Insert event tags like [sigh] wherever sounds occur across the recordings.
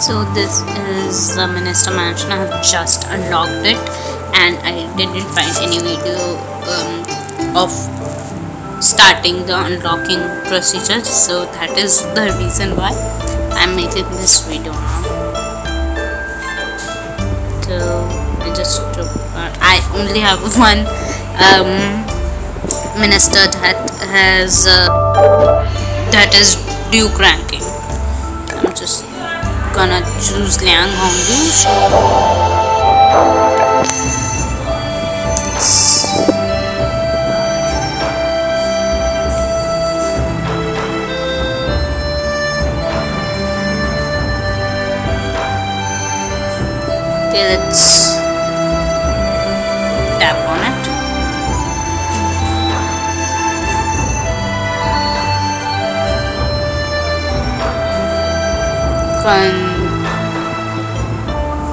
so this is the minister mansion i have just unlocked it and i didn't find any video um, of starting the unlocking procedure. So that is the reason why i'm making this video now. So i just uh, i only have [laughs] one um, minister that has uh, that is duke ranking gonna choose Liang Hongyu. Okay, let's Con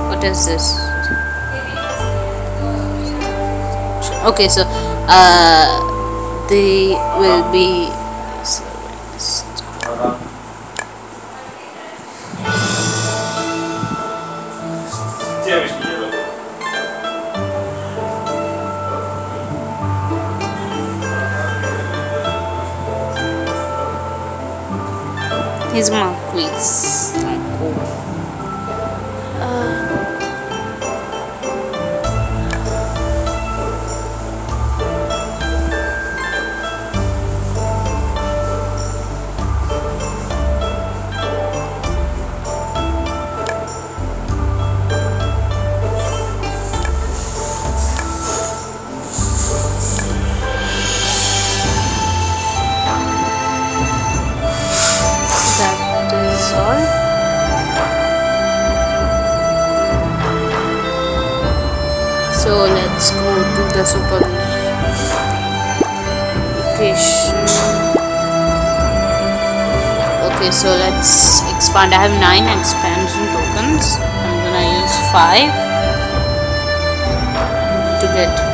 what is this? Okay, so uh, they will be He's Marquis. Cool. So let's go to the super location. Okay, so let's expand. I have nine expansion tokens. I'm gonna use five to get